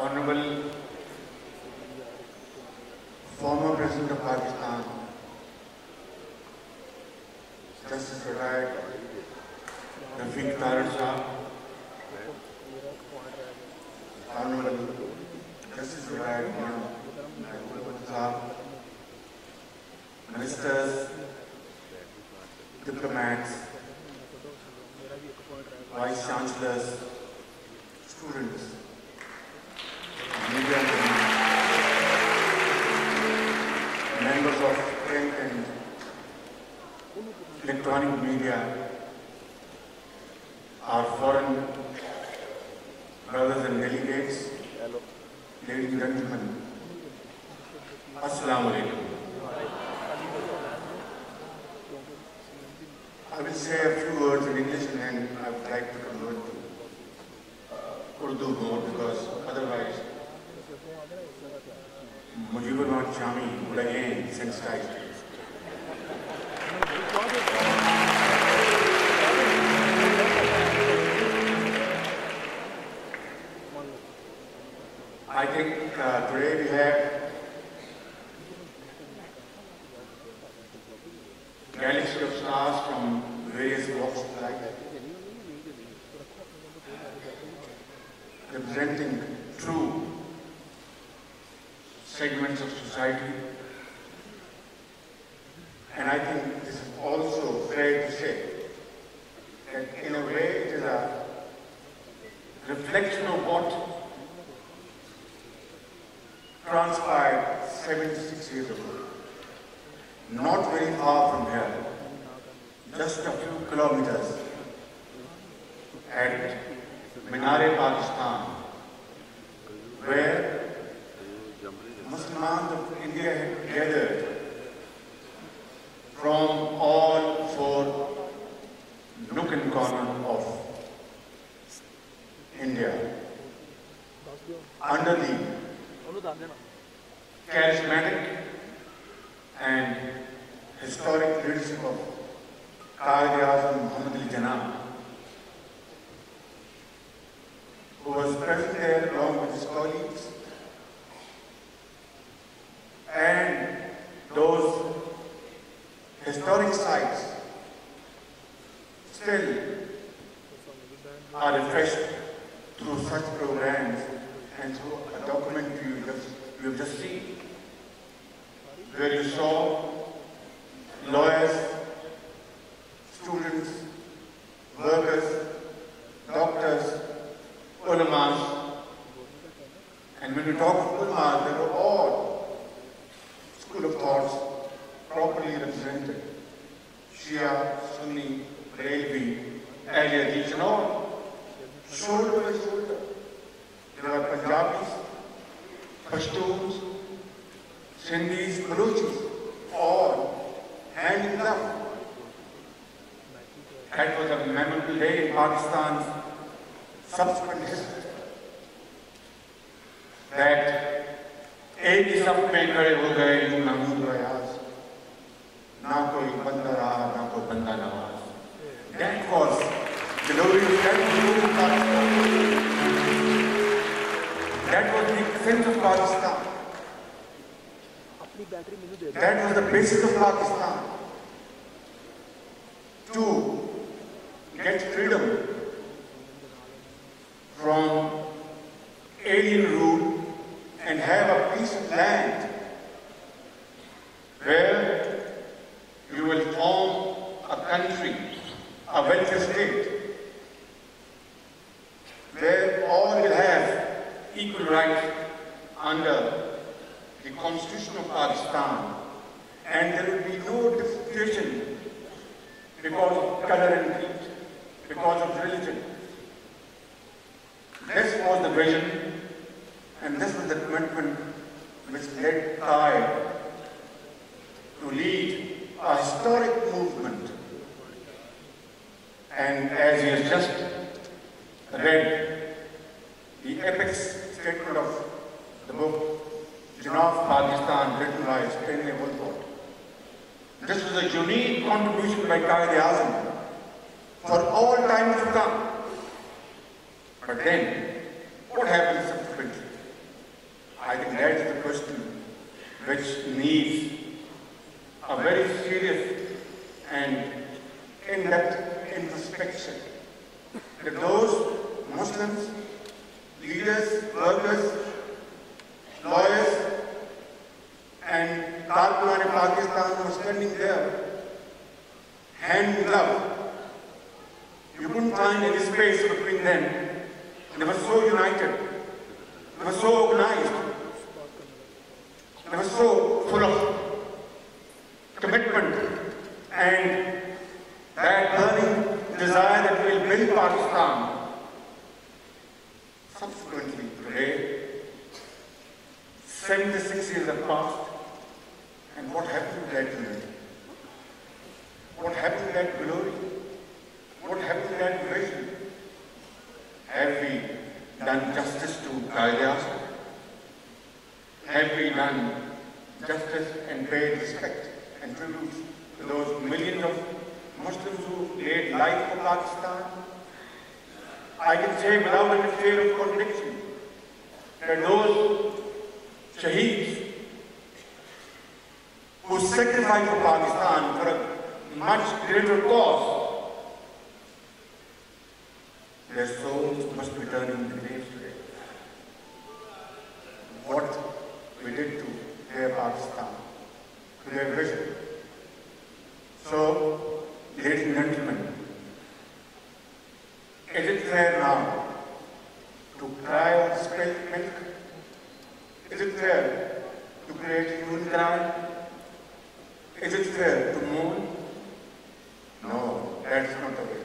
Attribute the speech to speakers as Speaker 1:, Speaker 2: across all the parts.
Speaker 1: Honorable former President of Pakistan, Justice retired Rafiq Taran Shah, Honorable Justice retired Mahmoud Sahab, Ministers, diplomats, vice chancellors, students, media members of print and electronic media, our foreign brothers and delegates, ladies and gentlemen, Assalamu alaikum. I will say a few words in English and then I would like to convert to uh, Urdu more because otherwise Mujibur Chami would again sensitize I went to sleep. In-depth introspection. That those Muslims, leaders, workers, lawyers, and Karkulan in Pakistan were standing there, hand in glove. You couldn't find any space between them. They were so united. They were so organized. They were so full of commitment and we'll Pakistan. Subsequently, today, 76 years have passed, and what happened to that unity? What happened to that glory? What happened to that vision? Have we done justice to Qaeda? Have we done justice and paid respect and tribute to those millions of Muslims who laid life for Pakistan? I can say without any fear of contradiction that those shaheeds who sacrificed for Pakistan for a much greater cause, their souls must be turning the graves today. What we did to their Pakistan, to their vision. So, ladies and gentlemen, is it fair now to cry on spilled milk? Is it fair to create human crime? Is it fair to mourn? No, that's not the way.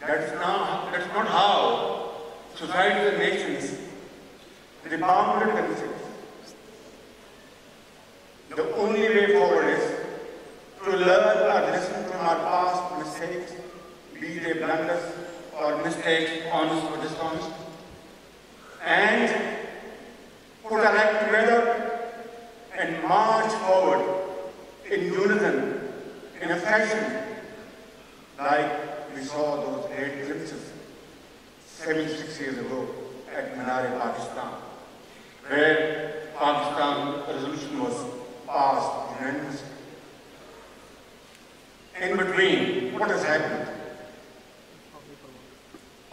Speaker 1: That's not, that's not how societies and nations rebounded themselves. The only way forward is to learn or listen from our past mistakes, be they blunders or mistakes, honest or dishonest, and put our act together and march forward in unison, in a fashion like we saw those great glimpses 76 years ago at Minare, Pakistan, where Pakistan resolution was passed unanimously. In between, what has happened?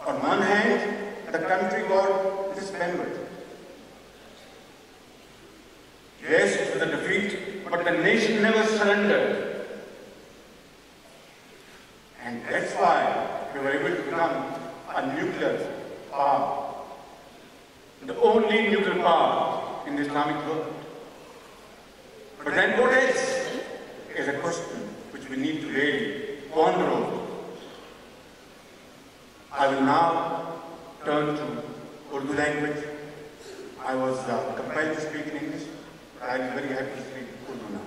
Speaker 1: On one hand, the country got dismembered. Yes, it was a defeat, but the nation never surrendered. And that's why we were able to become a nuclear power the only nuclear power in the Islamic world. But then what else is a question which we need to really ponder over. I will now turn to Urdu language. I was uh, compelled to speak in English, but I am very happy to speak Urdu now.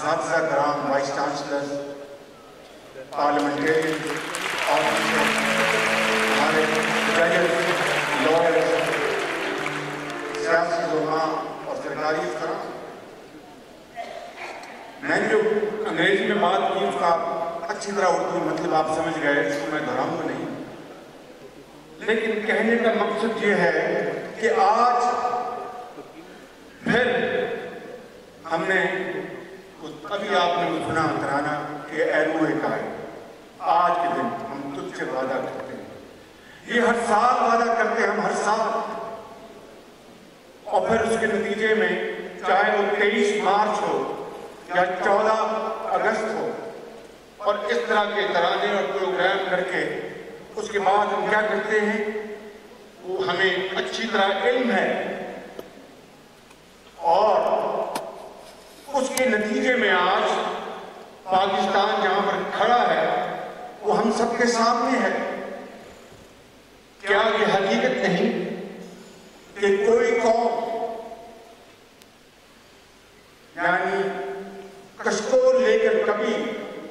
Speaker 1: اساتذہ کرام، vice chancellor parliamentary ہمارے سیاسی اور سرکاری افسران میں نے جو انگریزی میں بات کی، اس کا اچھی طرح اردو مطلب آپ سمجھ گئے، اس کو میں دھراؤں گا نہیں۔ لیکن کہنے کا مقصد یہ ہے کہ آج پھر ہم نے کبھی آپ نے مجھنا اترانا کہ اے روح کائے آج کے دن ہم تجھ سے وعدہ کرتے ہیں۔ یہ ہر سال وعدہ کرتے ہیں ہم ہر سال۔ اور پھر اس کے نتیجے میں چاہے وہ تیئیس مارچ ہو یا چودہ اگست ہو، اور اس طرح کے ترانے اور پروگرام کر کے اس کے بعد ہم کیا کرتے ہیں؟ وہ ہمیں اچھی طرح علم ہے۔ اور اس کے نتیجے میں آج پاکستان جہاں پر کھڑا ہے، وہ ہم سب کے سامنے ہے۔ کیا یہ حقیقت نہیں کہ کوئی قوم یعنی کشکول لے کر کبھی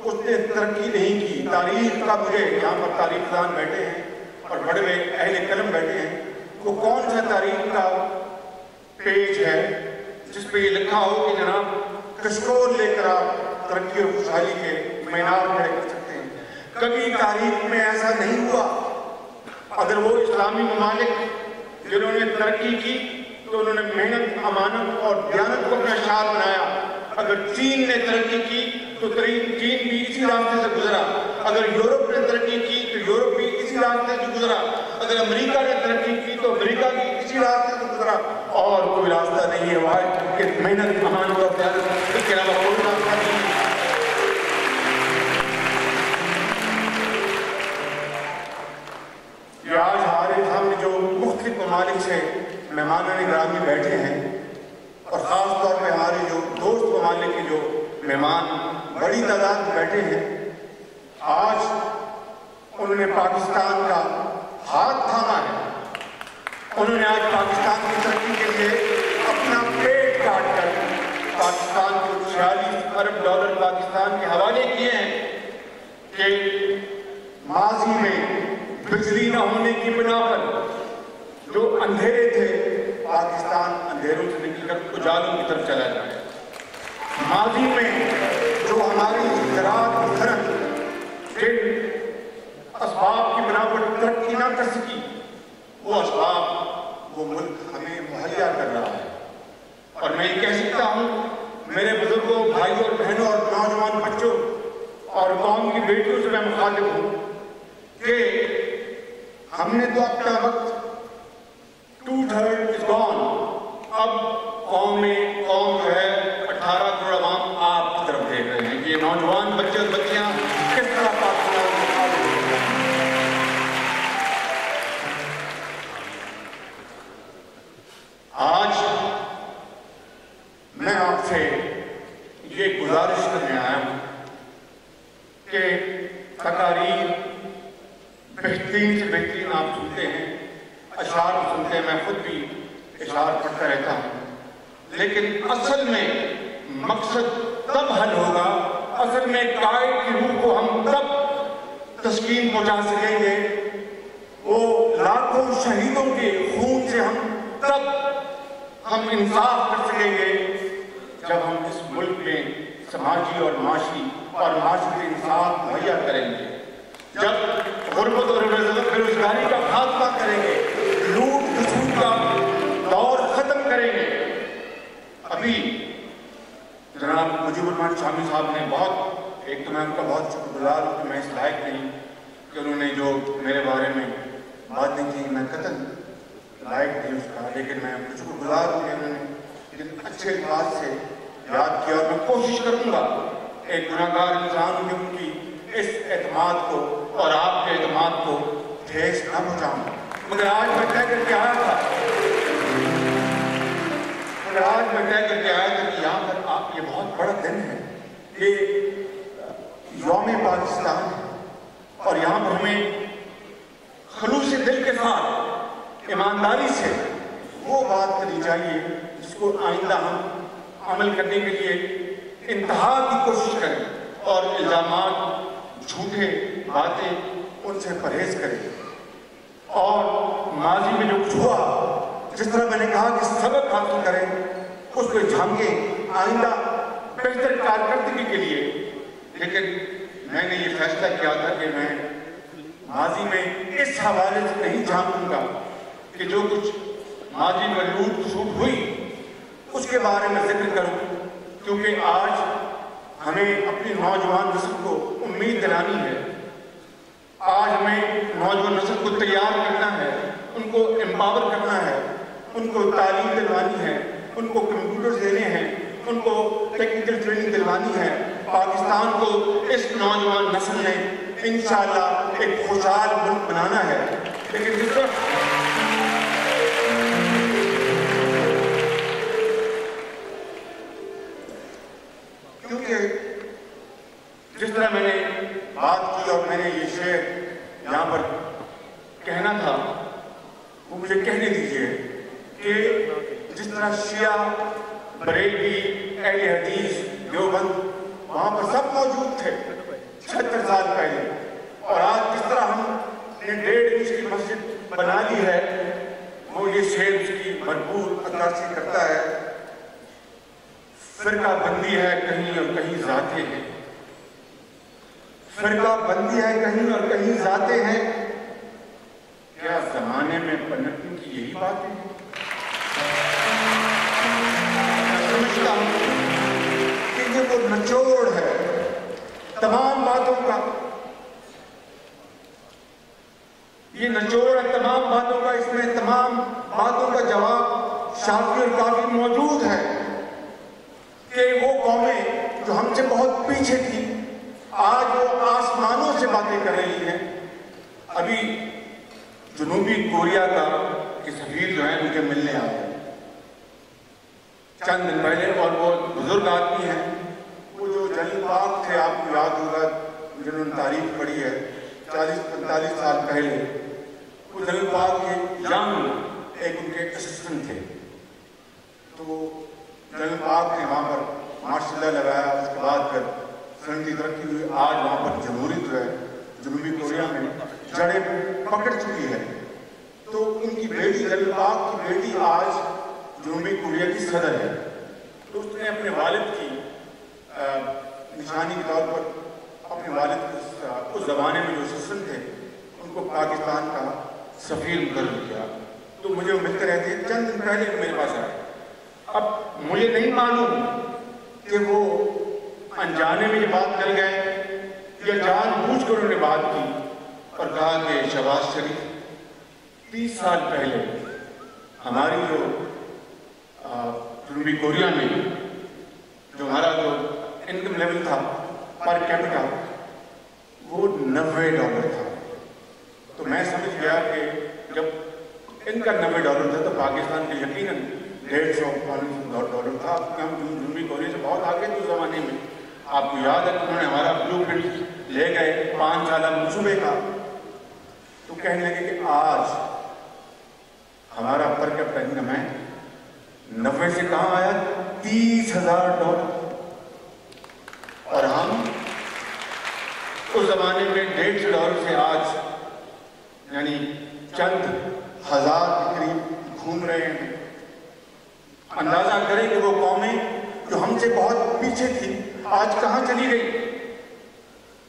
Speaker 1: اس نے ترقی نہیں کی۔ تاریخ کا مجھے یہاں پر تاریخ دان بیٹھے ہیں اور بڑے بڑے اہل قلم بیٹھے ہیں۔ وہ کون سا تاریخ کا پیج ہے؟ جس پہ یہ لکھا ہو کہ جناب کشکور لے کر آپ ترقی اور خوشحالی کے مینار طے کر سکتے ہیں۔ کبھی تاریخ میں ایسا نہیں ہوا۔ اگر وہ اسلامی ممالک جنہوں نے ترقی کی تو انہوں نے محنت، امانت اور دیانت کو اپنا شعار بنایا۔ اگر چین نے ترقی کی تو چین بھی اسی راستے سے گزرا۔ اگر یورپ نے ترقی کی تو یورپ بھی اسی راستے سے گزرا۔ اگر امریکہ نے ترقی کی تو امریکہ بھی اسی راستے سے گزرا۔ اور کوئی راستہ نہیں ہے۔ وہ کہ محنت امانت اور دیانت اس کے علاوہ کوئی راستہ نہیں ہے یہ آج ہمارے سامنے جو مختلف ممالک سے مہمانوں گرامی بیٹھے ہیں اور خاص طور پہ ہمارے جو دوست ممالک کے جو مہمان بڑی تعداد میں بیٹھے ہیں آج انہوں نے پاکستان کا ہاتھ تھاما ہے انہوں نے آج پاکستان کی ترقی کے لیے اپنا پیٹ کاٹ کر پاکستان کو چھیالیس ارب ڈالر پاکستان کے حوالے کیے ہیں کہ ماضی میں بجلی نہ ہونے کی بنا پر جو اندھیرے تھے، پاکستان اندھیروں سے نکل کر اجالوں کی طرف چلا جائے ماضی میں جو ہماری زراعت خرد جن اسباب کی بنا پر ترقی نہ کر سکی، وہ اسباب، وہ ملک ہمیں مہیا کر رہا ہے۔ اور میں یہ کہہ سکتا ہوں میرے بزرگوں، بھائیوں اور بہنوں اور نوجوان بچوں اور قوم کی بیٹیوں سے میں مخاطب ہوں کہ ہم نے تو اپنا وقت ٹو تھرڈ از گون اب قوم میں بہترین سے بہترین آپ سنتے ہیں، اشعار سنتے ہیں، میں خود بھی اشعار پڑھتا رہتا ہوں۔ لیکن اصل میں مقصد تب حل ہوگا، اصل میں قائد کی روح کو ہم تب تسکین پہنچا سکیں گے۔ وہ لاکھوں شہیدوں کے خون سے ہم تب ہم انصاف کر سکیں گے۔ جب ہم اس ملک میں سماجی اور معاشی اور معاشی انصاف مہیا کریں گے۔ جب غربت اور بے روزگاری کا خاتمہ کریں گے۔ لوٹ کھسوٹ کا دور ختم کریں گے۔ ابھی جناب مجیب الرحمان شامی صاحب نے بہت ایک تو میں ان کا بہت شکر گزار ہوں کہ میں اس لائق نہیں کہ انہوں نے جو میرے بارے میں بات نہیں کی، میں قتل لائق نہیں اس کا، لیکن میں شکر گزار ہوں کہ انہوں نے اچھے الفاظ سے یاد کیا اور میں کوشش کروں گا ایک گناہ گار انسان ہوں کہ ان کی اس اعتماد کو اور آپ کے اعتماد کو ٹھیس نہ پہنچاؤں۔ مگر آج میں طے کر کے آیا تھا۔ مگر آج میں طے کر کے آیا تھا کہ یہاں پر آپ یہ بہت بڑا دن ہے۔ یہ یوم پاکستان ہے۔ اور یہاں پر ہمیں خلوص دل کے ساتھ، ایمانداری سے وہ بات کرنی چاہیے جس کو آئندہ ہم عمل کرنے کے لیے انتہا کی کوشش کریں اور الزامات جھوٹے باتیں ان سے پرہیز کریں۔ اور ماضی میں جو کچھ ہوا، جس طرح میں نے کہا کہ سبق حاصل کریں، اس پہ جھانکیں آئندہ بہتر کارکردگی کے لیے۔ لیکن میں نے یہ فیصلہ کیا تھا کہ میں ماضی میں اس حوالے سے نہیں جھانکوں گا کہ جو کچھ ماضی میں لوٹ کھسوٹ ہوئی، اس کے بارے میں ذکر کروں۔ کیونکہ آج ہمیں اپنی نوجوان نسل کو امید دلانی ہے۔ آج ہمیں نوجوان نسل کو تیار کرنا ہے، ان کو امپاور کرنا ہے، ان کو تعلیم دلوانی ہے، ان کو کمپیوٹر دینے ہیں، ان کو ٹیکنیکل ٹریننگ دلوانی ہے۔ پاکستان کو اس نوجوان نسل نے انشاءاللہ ایک خوشحال ملک بنانا ہے۔ لیکن جس طرح جس طرح میں نے بات کی اور میں نے یہ شعر یہاں پر کہنا تھا، وہ مجھے کہنے دیجیے کہ جس طرح شیعہ بریلی اہل حدیث، دیوبند وہاں پر سب موجود تھے، چھتر سال پہلے۔ اور آج جس طرح ہم نے ڈیڑھ انچ کی مسجد بنا لی ہے، وہ یہ شعر اس کی بھرپور عکاسی کرتا ہے۔ فرقہ بندی ہے، کہیں اور کہیں ذاتے ہیں۔ فرقہ بندی ہے کہیں اور کہیں ذاتے ہیں۔ کیا زمانے میں پنٹن کی یہی بات ہے؟ سمجھتا ہوں کہ یہ وہ نچوڑ ہے، تمام باتوں کا، یہ نچوڑ ہے، تمام باتوں کا، اس میں تمام باتوں کا جواب شافی اور کافی موجود ہے کہ وہ قومیں جو ہم سے بہت پیچھے تھی آج وہ آسمانوں سے باتیں کر رہی ہیں۔ ابھی جنوبی کوریا کا کہ سفیر جو ہے مجھے ملنے آ گئے چند دن پہلے اور وہ بزرگ آدمی ہیں۔ وہ جو جل پاک تھے، آپ کو یاد ہوگا جنہوں نے تاریخ پڑھی ہے، چالیس پینتالیس سال پہلے۔ وہ جل پاک کے ینگ ایک ان کے اسسٹنٹ تھے۔ تو جل پاک نے وہاں پر ماشاء اللہ لگایا، اس کے بعد پھر سنگی ترقی ہوئی، آج وہاں پر جمہوریت جو ہے، جنوبی کوریا میں جڑیں پکڑ چکی ہے۔ تو ان کی بیٹی جل پاک کی بیٹی آج جنوبی کوریا کی صدر ہے۔ تو اس نے اپنے والد کی نشانی کے طور پر اپنے والد اس زمانے میں جو سسن تھے، ان کو پاکستان کا سفیر مقرر کیا۔ تو مجھے وہ ملتے رہتے ہیں چند دن پہلے میرے پاس آئے۔ اب مجھے نہیں معلوم کہ وہ انجانے میں یہ بات کر گئے یا جان بوجھ کر انہوں نے بات کی اور کہا کہ شہباز شریف، تیس سال پہلے ہماری جو جنوبی کوریا میں جو ہمارا جو انکم لیول تھا، پر کیپٹا وہ نوے ڈالر تھا۔ تو میں سمجھ گیا کہ جب ان کا نوے ڈالر تھا تو پاکستان کے یقیناً ڈیڑھ سو ڈالر تھا۔ ہم جنوبی کوریا سے بہت آگے تھے زمانے میں۔ آپ کو یاد ہے کہ انہوں نے ہمارا بلو پرنٹ لے گئے پانچ سالہ منصوبے کا۔ تو کہنے لگے کہ آج ہمارا پر کیپٹا انکم ہے۔ نوے سے کہاں آیا؟ تیس ہزار ڈالر۔ اور ہم اس زمانے میں ڈیڑھ سو ڈالر سے آج یعنی چند ہزار کے قریب گھوم رہے ہیں۔ اندازہ کریں کہ وہ قومیں جو ہم سے بہت پیچھے تھی آج کہاں چلی گئی؟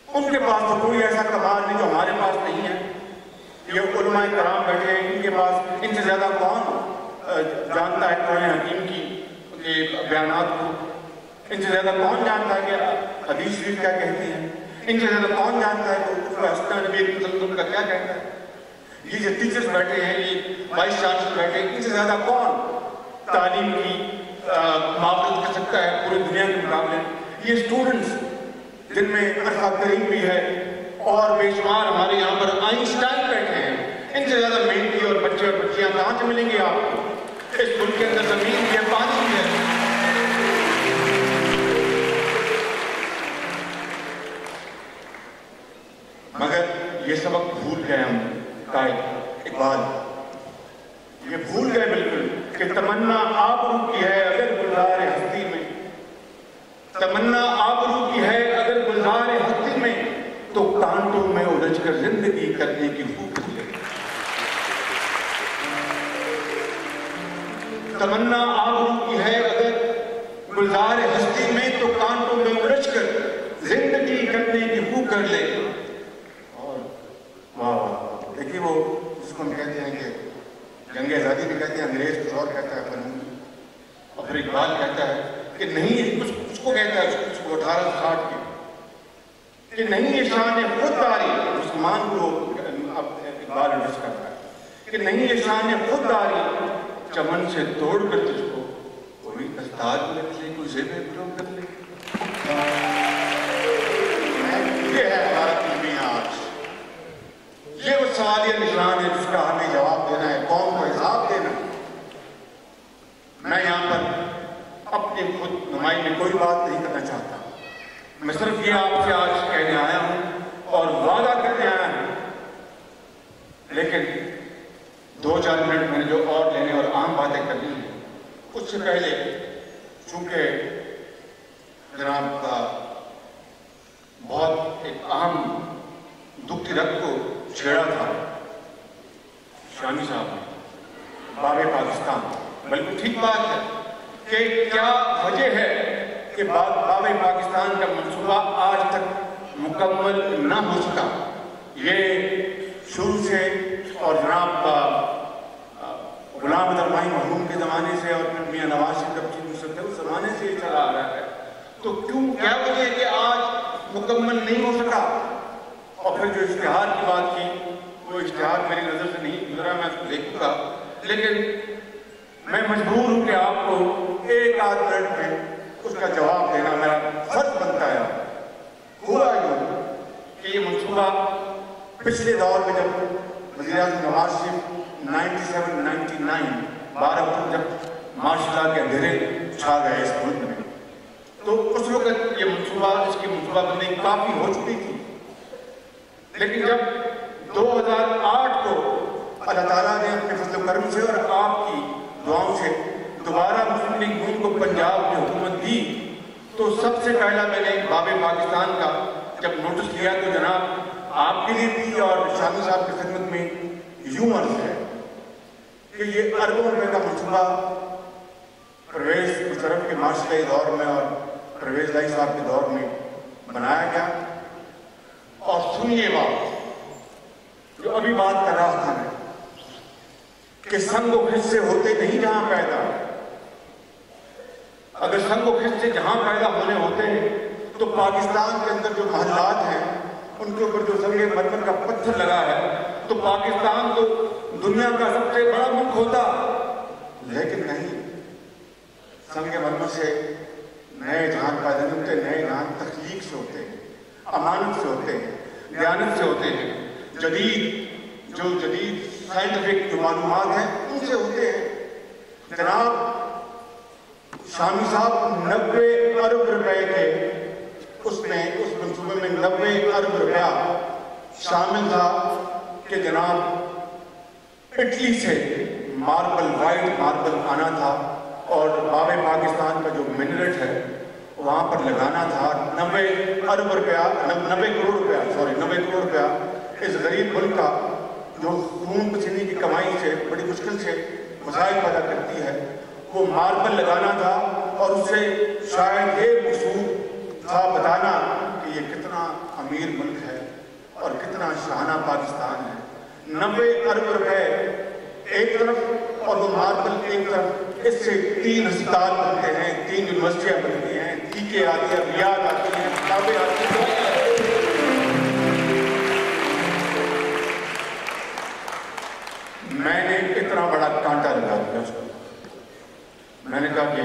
Speaker 1: ان کے پاس تو کوئی ایسا کمال نہیں جو ہمارے پاس نہیں ہے۔ یہ علماء کرام بیٹھے ہیں، ان کے پاس ان سے زیادہ کون جانتا ہے قرآن حکیم کی بیانات کو؟ ان سے زیادہ کون جانتا ہے کہ حدیث شریف کیا کہتی ہے ان سے زیادہ کون جانتا ہے کہ نبی وسلم کا کیا کہتا ہے؟ یہ جو ٹیچرز بیٹھے ہیں، یہ وائس چانسلر بیٹھے ہیں، ان سے زیادہ کون تعلیم کی معافت کر سکتا ہے پوری دنیا کے مقابلے یہ اسٹوڈنٹس جن میں عرفہ کریم بھی ہے اور بے شمار ہمارے یہاں پر آئنسٹائن بیٹھے ہیں۔ ان سے زیادہ محنتی اور بچے اور بچیاں کہاں سے ملیں گے آپ؟ کو اس ملک کے اندر زمین بھی ہے پانی بھی ہے۔ مگر یہ سبق بھول گئے ہم۔ قائد اقبال، یہ بھول گئے بالکل کہ تمنا آبرو کی ہے اگر گلزار ہستی میں تمنا آبرو کی ہے اگر گلزار ہستی میں تو کانٹوں میں الجھ کر زندگی کرنے کی بھوک ہے تمنا آبرو کی ہے اگر گلزار ہستی میں تو کانٹوں میں الجھ کر زندگی کرنے کی بھوک کر لے۔ اور واہ دیکھیے وہ جس کو ہم کہتے ہیں کہ جنگ آزادی بھی کہتے ہیں، انگریز کچھ اور کہتا ہے قانون اور اقبال کہتا ہے کہ نہیں، کچھ اس کو کہتا ہے اس کو اٹھارہ ساٹھ کے کہ نہیں یہ شان خود داری مسلمان کو اقبال انڈس کرتا ہے۔ کہ نہیں یہ شان خود داری چمن سے توڑ کر تجھ کو کوئی دستار لگ لے، کوئی زیب گرو کر لے۔ یہ ہے ہمارا فلمی آج۔ یہ وہ سوالیہ نشان ہے جس کا ہمیں جواب دینا ہے، قوم کو حساب دینا میں یہاں پر اپنی خود نمائی میں کوئی بات نہیں کرنا چاہتا۔ میں صرف یہ آپ سے آج کہنے آیا ہوں اور وعدہ کرنے آیا ہوں۔ لیکن دو چار منٹ میں نے جو اور لینے اور عام باتیں کرنی ہیں، اس سے پہلے چونکہ جناب کا بہت ایک اہم دکھ کی کو چھیڑا تھا، شامی صاحب نے باب پاکستان۔ بلکہ ٹھیک بات ہے۔ کہ کیا وجہ ہے کہ باب پاکستان کا منصوبہ آج تک مکمل نہ ہو سکا؟ یہ شروع سے اور جناب غلام درمائی محروم کے زمانے سے اور پھر میاں نواز شریف کی مسلط اس زمانے سے یہ چلا آ رہا ہے۔ تو کیوں، کیا وجہ ہے کہ آج مکمل نہیں ہو سکا؟ اور پھر جو اشتہار کی بات کی، وہ اشتہار میری نظر سے نہیں گزرا، میں اس کو دیکھوں گا۔ لیکن میں مجبور ہوں کہ آپ کو ایک آدھ منٹ میں اس کا جواب دینا میرا فرض بنتا ہے۔ ہوا یوں کہ یہ منصوبہ پچھلے دور میں جب وزیر اعظم Nawaz Sharif ninety seven, ninety nine بارہ وقت جب ماشاء اللہ کے اندھیرے چھا گئے اس ملک میں، تو اس وقت یہ منصوبہ، اس کی منصوبہ بندی کافی ہو چکی تھی۔ لیکن جب دو ہزار آٹھ کو اللہ تعالیٰ نے اپنے فضل و کرم سے اور آپ کی دعاؤں سے دوبارہ مسلم لیگ نون کو پنجاب میں حکومت دی، تو سب سے پہلا میں نے باب پاکستان کا جب نوٹس لیا تو جناب آپ کے لیے بھی اور شامی صاحب کی خدمت میں یوں عرض ہے کہ یہ اربوں روپے کا منصوبہ پرویز مشرف کے معاشرے دور میں اور پرویز لائی صاحب کے دور میں بنایا گیا۔ اور سنیے بات، جو ابھی بات کر رہا تھا میں کہ سنگ و خصے ہوتے نہیں جہاں پیدا۔ اگر سنگ و خصے جہاں پیدا ہونے ہوتے ہیں، تو پاکستان کے اندر جو محلات ہیں، ان کے اوپر جو سنگ مرمر کا پتھر لگا ہے، تو پاکستان تو دنیا کا سب سے بڑا ملک ہوتا۔ لیکن نہیں، سنگ مرمر سے نئے جہاں پیدا نہیں ہوتے، نئے جہاں تخلیق سے ہوتے ہیں، امانت سے ہوتے ہیں، دیانت سے ہوتے ہیں۔ جدید، جو جدید سائنٹیفک جو معلومات ہیں، ان سے ہوتے ہیں جناب شامی صاحب نبے ارب روپے کے اس میں، اس منصوبے میں نبے ارب روپیہ شامل تھا کہ جناب اٹلی سے ماربل، وائٹ ماربل آنا تھا اور باب پاکستان کا جو منرٹ ہے، وہاں پر لگانا تھا نبے ارب روپیہ نبے کروڑ روپیہ، سوری نبے کروڑ روپیہ اس غریب ملک کا جو خون پسینے کی کمائی سے بڑی مشکل سے مسائل پیدا کرتی ہے۔ وہ ماربل لگانا تھا اور اس سے شاید یہ مقصود تھا بتانا کہ یہ کتنا امیر ملک ہے اور کتنا شہانہ پاکستان ہے۔ نبے ارب روپے ایک طرف اور وہ ماربل ایک طرف۔ اس سے تین ہسپتال بنتے ہیں، تین یونیورسٹیاں بنتی ہیں ٹیکے آتے ہیں ریاض آتی ہیں، کتابیں آتی ہیں۔ میں نے اتنا بڑا کانٹا لگا دیا اس کو۔ میں نے کہا کہ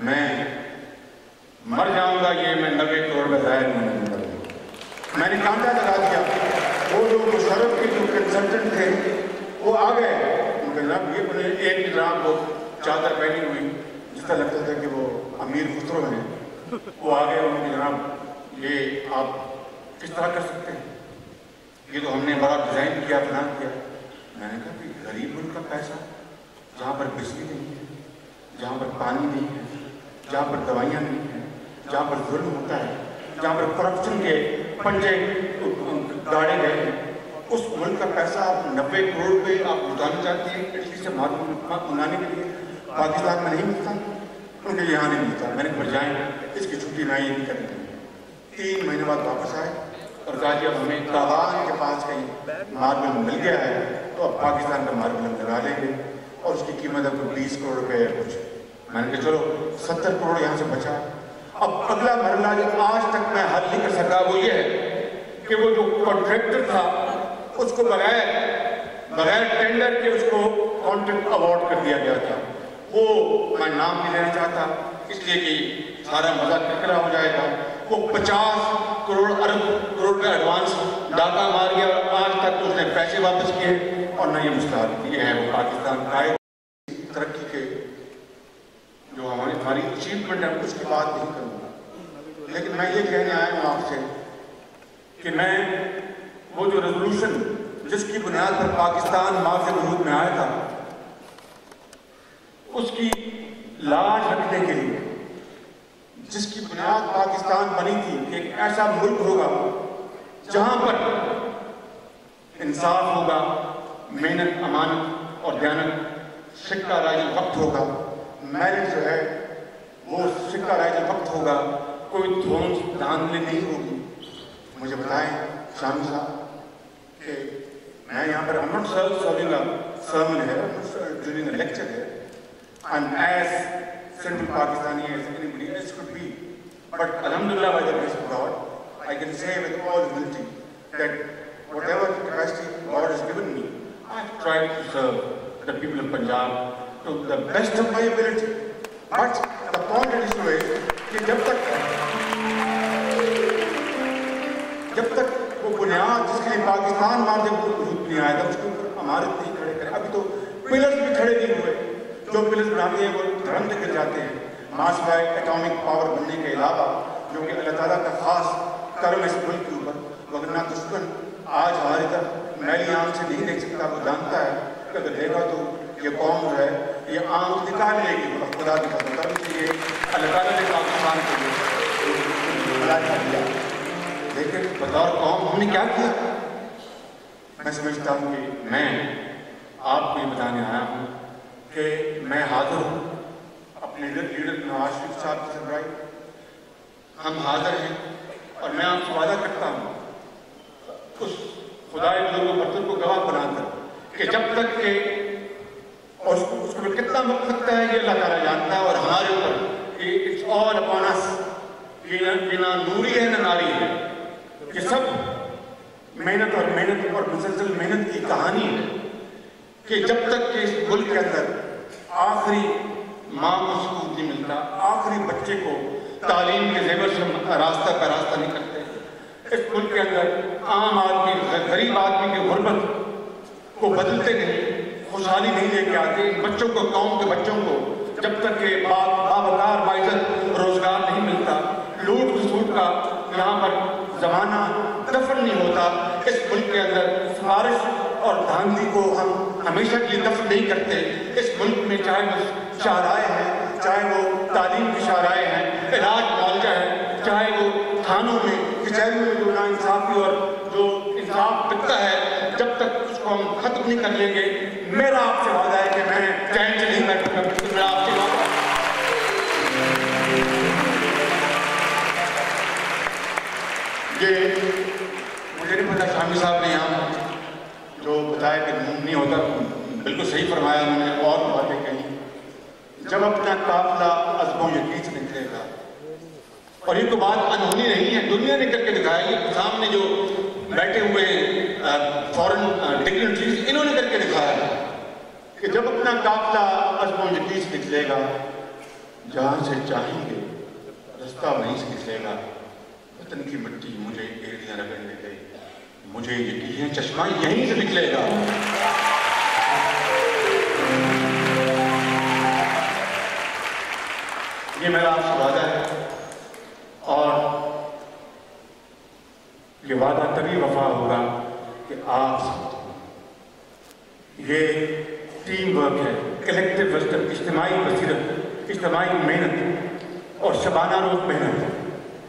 Speaker 1: میں مر جاؤں گا، یہ میں نبے کروڑ میں ظاہر میں نہیں میں نے کانٹا لگا دیا۔ وہ جو مشرف کے جو کنسلٹنٹ تھے، وہ آ گئے۔ ان کے جناب، یہ بنے ایک جناب وہ چادر پہنی ہوئی، جس طرح لگتا تھا کہ وہ امیر خسرو ہیں۔ وہ آ گئے، ان کے جناب، یہ آپ کس طرح کر سکتے ہیں؟ یہ تو ہم نے بڑا ڈیزائن کیا پلان کیا۔ میں نے کہا کہ غریب ملک کا پیسہ جہاں پر بجلی نہیں ہے، جہاں پر پانی نہیں ہے، جہاں پر دوائیاں نہیں ہیں، جہاں پر ظلم ہوتا ہے، جہاں پر کرپشن کے پنجے گاڑے گئے ہیں، اس ملک کا پیسہ آپ نبے کروڑ پہ آپ لٹانا چاہتے ہیں، اٹلی سے معلوم منانے کے لیے، پاکستان میں نہیں ملتا، ان کے یہاں نہیں ملتا، میں نے بجائیں اس کی چھٹی نہ یہ نہیں کرنی۔ تین مہینے بعد واپس آئے اور کہا جب ہمیں تاوان کے پاس کہیں ماربل مل گیا ہے، تو اب پاکستان کا ماربل ہم لگا لیں گے اور اس کی قیمت اب بیس کروڑ روپے ہے، کچھ۔ میں نے کہا چلو، ستر کروڑ یہاں سے بچا۔ اب اگلا مرحلہ جو آج تک میں حل نہیں کر سکا، وہ یہ ہے کہ وہ جو کانٹریکٹر تھا، اس کو بغیر بغیر ٹینڈر کے اس کو کانٹریکٹ اوارڈ کر دیا گیا تھا۔ وہ میں نام نہیں لینا چاہتا، اس لیے کہ سارا مزہ ٹکرا ہو جائے گا۔ وہ پچاس کروڑ ارب کروڑ کا ایڈوانس ڈاکہ مار گیا اور آج تک اس نے پیسے واپس کیے اور نہ یہ مستحق یہ ہے وہ پاکستان کا ترقی کے جو ہماری ہماری اچیومنٹ ہے اس کی بات نہیں کروں گا۔ لیکن میں یہ کہنے آیا ہوں آپ سے کہ میں وہ جو ریزولوشن جس کی بنیاد پر پاکستان ماضی وجود میں آیا تھا، اس کی لاج رکھنے کے لیے جس کی بنیاد پاکستان بنی تھی کہ ایک ایسا ملک ہوگا جہاں پر انصاف ہوگا محنت امانت اور دیانت سکہ رائج وقت ہوگا۔ میرٹ جو ہے وہ سکہ رائج وقت ہوگا۔ کوئی دھونس دھاندلی نہیں ہوگی۔ مجھے بتائیں شامی صاحب کہ میں یہاں پر I'm not serving a sermon here, I'm not doing a Central Pakistani as anybody else could be. But Alhamdulillah, by the grace of God, I can say with all humility that whatever capacity God has given me, I've tried to serve the people of Punjab to the best of my ability. But the point is to is that جب تک وہ بنیاد جس کے لیے پاکستان مار جب وہ حدود نہیں آئے تھا اس کے اوپر امارت نہیں کھڑے کرے ابھی تو پیلرز بھی کھڑے نہیں ہوئے جو پلز بناتے ہیں وہ دھرم دکھر جاتے ہیں ماس بائی ایٹومک پاور بننے کے علاوہ، جو کہ اللہ تعالیٰ کا خاص کرم اس ملک کے اوپر وگرنا دشمن آج ہمارے تک میری آنکھ سے نہیں دیکھ سکتا، وہ جانتا ہے کہ اگر دیکھا تو یہ قوم جو ہے، یہ آنکھ نکال لے گی خدا دکھا دکھا دکھا دکھا لیے اللہ تعالیٰ نے پاکستان کے لیے بڑا دیا۔ لیکن بطور قوم، ہم نے کیا کیا؟ میں سمجھتا ہوں کہ میں آپ کو یہ بتانے آیا ہوں کہ میں حاضر ہوں۔ اپنے لیڈر نواز شریف صاحب کی سربراہی۔ ہم حاضر ہیں اور میں آپ سے وعدہ کرتا ہوں اس خدا بزرگ برتن کو گواہ بنا کر کہ جب تک کہ اور اس کو کتنا وقت سکتا ہے یہ اللہ تعالیٰ جانتا ہے اور ہمارے اوپر اٹس آل اپان اس یہ نہ نوری ہے نہ ناری ہے۔ یہ سب محنت اور محنت اور مسلسل محنت کی کہانی ہے۔ کہ جب تک کہ اس ملک کے اندر آخری ماں کو سکون نہیں ملتا، آخری بچے کو تعلیم کے زیور سے راستہ پہ راستہ نہیں کرتے۔ اس ملک کے اندر عام آدمی غریب آدمی کی غربت کو بدلتے نہیں، خوشحالی نہیں لے کے آتے۔ بچوں کو، قوم کے بچوں کو جب تک کہ باپ بابکار باعزت، روزگار نہیں ملتا، لوٹ خسوٹ کا یہاں پر زمانہ دفن نہیں ہوتا۔ اس ملک کے اندر سفارش اور گاندھی کو ہم ہمیشہ کی دفع دفن نہیں کرتے۔ اس ملک میں چاہے وہ شاہراہ ہیں، چاہے وہ تعلیم کی شارائے ہیں، علاج مالجہ ہے چاہے وہ تھانوں میں کچہریوں میں جو ناانصافی اور جو انصاف بکتا ہے، جب تک اس کو ہم ختم نہیں کر لیں گے، میرا آپ سے وعدہ ہے کہ میں چینج نہیں کروں گا آپ سے وعدہ یہ مجھے نہیں پتا، شامی صاحب نے یہاں بتایا کہ نہیں ہوتا۔ بالکل صحیح فرمایا انہوں نے، اور باتیں کہیں۔ جب اپنا قافلہ عزم و یقین نکلے گا، اور یہ تو بات انہونی نہیں ہے، دنیا نے کر کے دکھایا یہ سامنے جو بیٹھے ہوئے فورن ڈگنیٹریز انہوں نے کر کے دکھایا کہ جب اپنا قافلہ عزم و یقین نکلے گا، جہاں سے چاہیں گے، رستہ وہیں سے نکلے گا۔ وطن کی مٹی، مجھے ایڑیاں لگیں گے مجھے یقین ہے چشمہ یہیں سے نکلے گا۔ یہ میرا آپ سے وعدہ ہے۔ اور یہ وعدہ تبھی وفا ہوگا کہ آپ سے یہ ٹیم ورک ہے کلیکٹو وزدر اجتماعی وزیرت اجتماعی محنت اور شبانہ روز محنت۔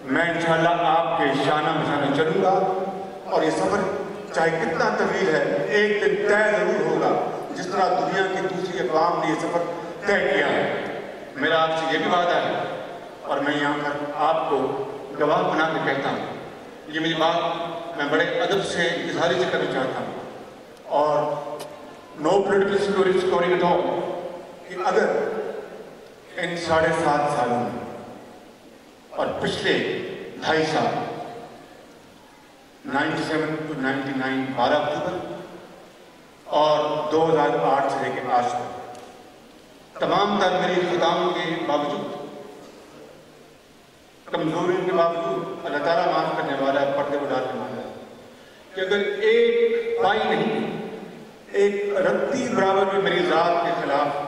Speaker 1: میں انشاءاللہ آپ کے شانہ بشانہ چلوں گا۔ اور یہ سفر چاہے کتنا طویل ہے، ایک دن طے ضرور ہوگا۔ جس طرح دنیا کی دوسری اقوام نے یہ سفر طے کیا ہے۔ میرا آپ سے یہ بھی وعدہ ہے، اور میں یہاں پر آپ کو گواہ بنا کے کہتا ہوں۔ یہ میری بات میں بڑے ادب سے اظہاری سے کرنا چاہتا ہوں۔ اور نو پلٹیکل سکوری سکوری کے بتاؤ کہ اگر ان ساڑھے سات سالوں میں اور پچھلے ڈھائی سال ninety seven to ninety nine بارہ اکتوبر اور دو ہزار آٹھ سے لے کے آج تک۔ تمام تر میری خداؤں کے باوجود، کمزوریوں کے باوجود اللہ تعالیٰ معاف کرنے والا ہے پردے کو ڈالنے والا ہے کہ اگر ایک پائی نہیں، ایک رتی برابر میں میری ذات کے خلاف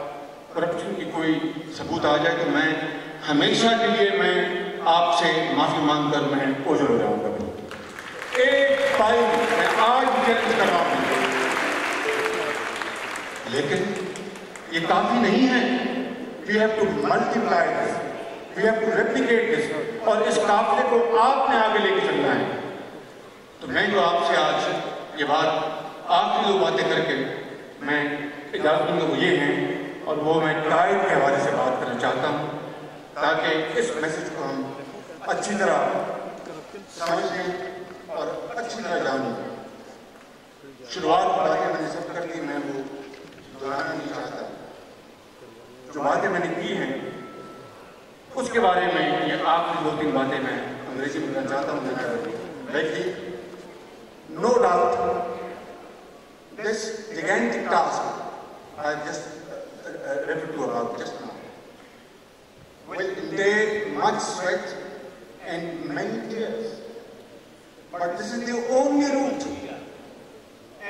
Speaker 1: کرپشن کی کوئی ثبوت آ جائے تو میں ہمیشہ کے لیے میں آپ سے معافی مانگ کر میں اوجھل ہو جاؤں گا۔ ایک پائی میں آج جلد کر رہا ہوں۔ لیکن یہ کافی نہیں ہے۔ We have to multiply this we have to replicate this اور اس قافلے کو آپ نے آگے لے کے چلنا ہے۔ تو میں جو آپ سے آج یہ بات آخری دو باتیں کر کے میں اجازت دوں گا، وہ یہ ہیں اور وہ میں ٹائم کے حوالے سے بات کرنا چاہتا ہوں۔ تاکہ اس میسج کو ہم اچھی طرح سمجھ لیں۔ اور اچھی طرح جانیں شروعات باتیں میں نے سب کر دی میں وہ دہرانا نہیں چاہتا جو باتیں میں نے کی ہیں اس کے بارے میں یہ آخری دو تین باتیں میں انگریزی میں کرنا چاہتا ہوں دیکھیے no doubt this gigantic task I just uh, uh, referred to about just now will entail much sweat and many tears. But this is the only route.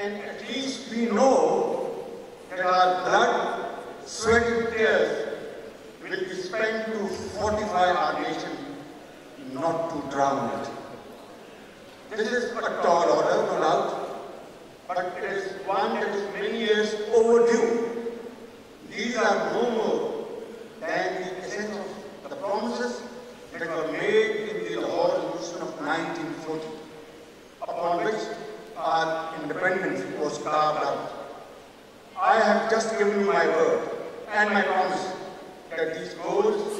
Speaker 1: And at least we know that our blood, sweat and tears will be spent to fortify our nation, not to drown it. This is a tall order, no doubt but it is one that is many years overdue. These are no more than the essence of the promises that were made in the Lahore of 1940, upon which our independence was carved out. I have just given you my word and my promise that these goals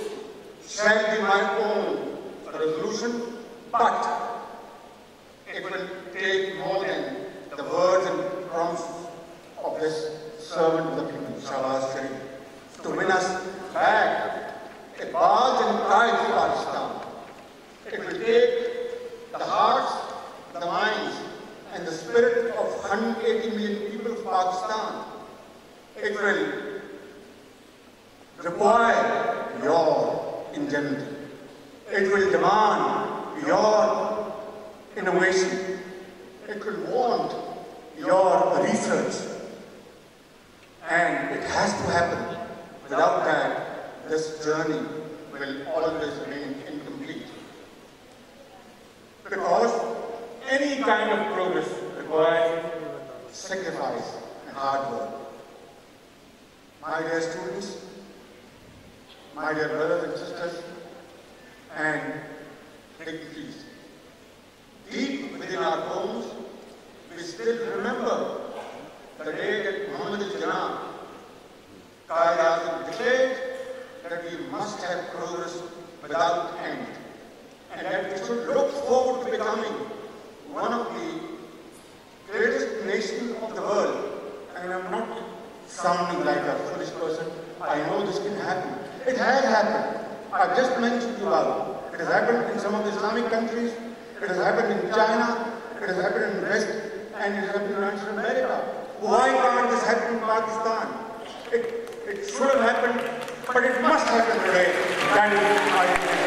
Speaker 1: shall be my own resolution, but it will take more than the words and promises of this servant of the people, Shahbaz Sharif, to win us back a Baj and pride Pakistan. It will take the hearts, the minds, and the spirit of 180 million people of Pakistan. It will require your ingenuity. It will demand your innovation. It will want your research. And it has to happen. Without that, this journey will always remain incomplete. Because any kind of progress requires sacrifice and hard work. My dear students, my dear brothers and sisters, and dignitaries, deep within our homes, we still remember the day that Muhammad al-Janab, Qaid Azam, declared that we must have progress without end, and that we should look forward to becoming one of the greatest nations of the world. And I'm not sounding like a foolish person. I know this can happen. It has just mentioned you about it. Has happened in some of the Islamic countries. It has happened in China. It has happened in the West. And it has happened in America. Why can't this happen in Pakistan? It, it should have happened, but it must happen today. Is my